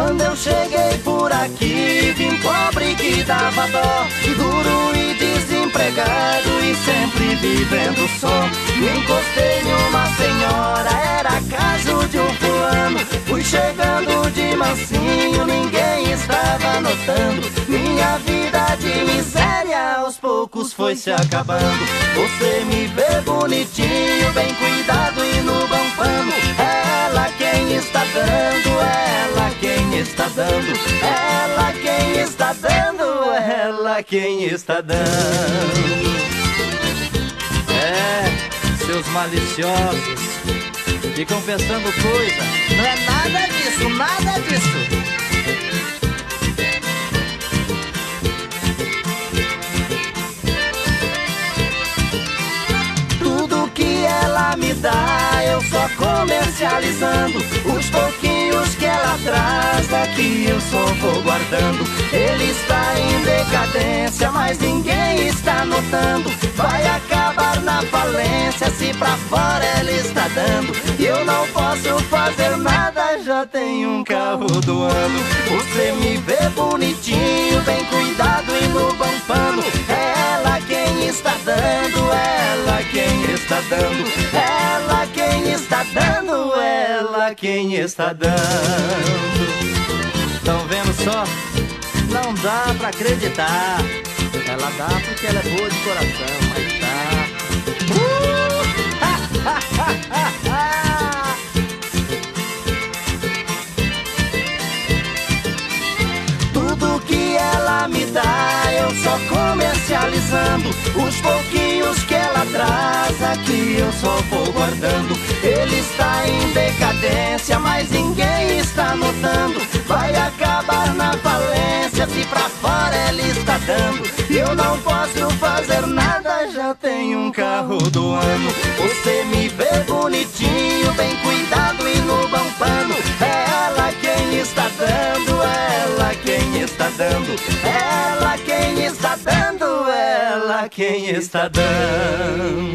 Quando eu cheguei por aqui, vim pobre que dava dó, duro e desempregado e sempre vivendo só. Me encostei numa senhora, era caso de um fulano. Fui chegando de mansinho, ninguém estava notando. Minha vida de miséria aos poucos foi se acabando. Você me vê bonitinho, bem cuidado e no bom está dando, ela quem está dando, ela quem está dando. É, seus maliciosos ficam pensando coisa. Não é nada disso, nada disso. Ela me dá, eu só comercializando. Os pouquinhos que ela aqui eu só vou guardando. Ele está em decadência, mas ninguém está notando. Vai acabar na falência, se pra fora ela está dando. E eu não posso fazer nada, já tenho um carro do ano. Você me vê bonitinho, bem cuidado e no bom pano. É ela quem está dando, ela quem está dando, ela quem está dando, ela quem está dando. Só? Não dá pra acreditar. Ela dá porque ela é boa de coração, mas dá. Tudo que ela me dá, eu só comercializando. Os pouquinhos que ela traz, aqui eu só vou guardando. Ele está em decadência, mas ninguém está notando. Falência, se pra fora ela está dando. Eu não posso fazer nada, já tenho um carro do ano. Você me vê bonitinho, bem cuidado e no bom pano. É ela quem está dando, ela quem está dando, ela quem está dando, ela quem está dando.